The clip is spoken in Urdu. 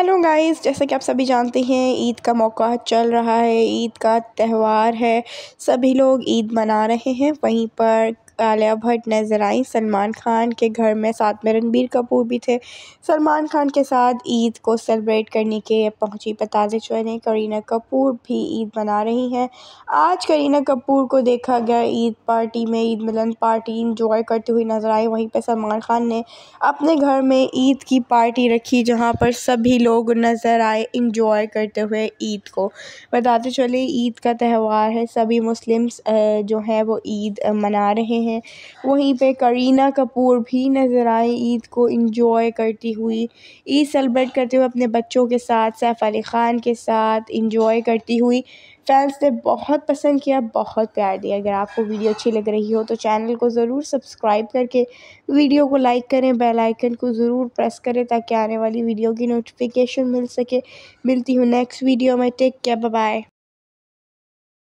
ہیلو گائز جیسا کہ آپ سبھی جانتے ہیں، عید کا موقع چل رہا ہے، عید کا تہوار ہے۔ سبھی لوگ عید منا رہے ہیں۔ وہیں پر عالیہ بھٹ نظر آئیں۔ سلمان خان کے گھر میں ساتھ میں رنبیر کپور بھی تھے۔ سلمان خان کے ساتھ عید کو سیلیبریٹ کرنے کے پہنچی پتازے چلیں کرینہ کپور بھی عید منا رہی ہیں۔ آج کرینہ کپور کو دیکھا گیا عید پارٹی میں۔ عید ملن پارٹی انجوائے کرتے ہوئی نظر آئے۔ وہیں پہ سلمان خان نے اپنے گھر میں عید کی پارٹی رکھی، جہاں پر سبھی لوگ نظر آئے انجوائے کرتے ہوئے عید کو۔ بتاتے چلے عید کا تہوار ہے۔ سبھی مسلمس جو ہیں وہ عید منا رہے ہیں۔ وہیں پہ کرینہ کپور بھی نظر آئے۔ عید کو انجوائے کرتی ہوئی۔ عید سیلیبریٹ کرتے ہوئے اپنے بچوں کے ساتھ، سیف علی خان کے ساتھ انجوائے کرتی ہوئی۔ فینس نے بہت پسند کیا، بہت پیار دیا۔ اگر آپ کو ویڈیو اچھی لگ رہی ہو تو چینل کو ضرور سبسکرائب کر کے ویڈیو کو لائک کریں۔ بیل آئیکن کو ضرور پریس کریں تاکہ آنے والی ویڈیو کی نوٹیفیکیشن مل سکے۔ ملتی ہوں نیکسٹ ویڈیو میں۔ Take care bye